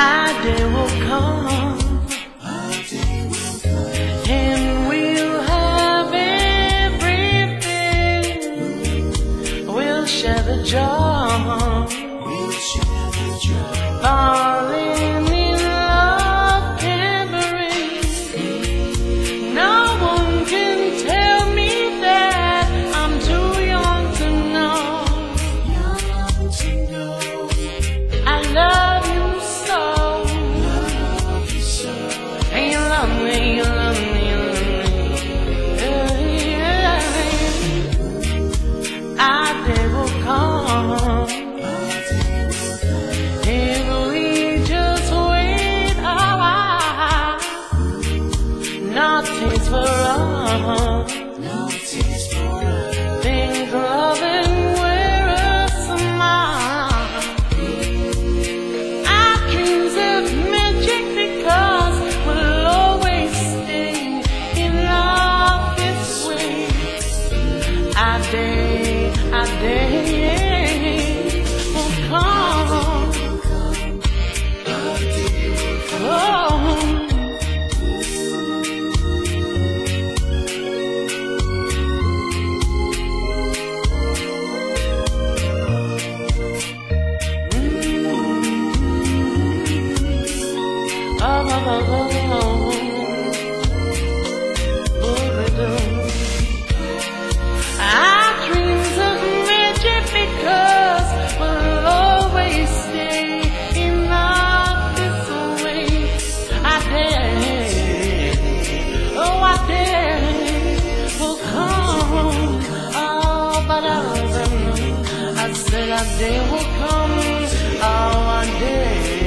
Our day will come. And we'll have everything. We'll share the joy. our day, our will come. Oh. Oh, oh, oh till that day will come. Our day.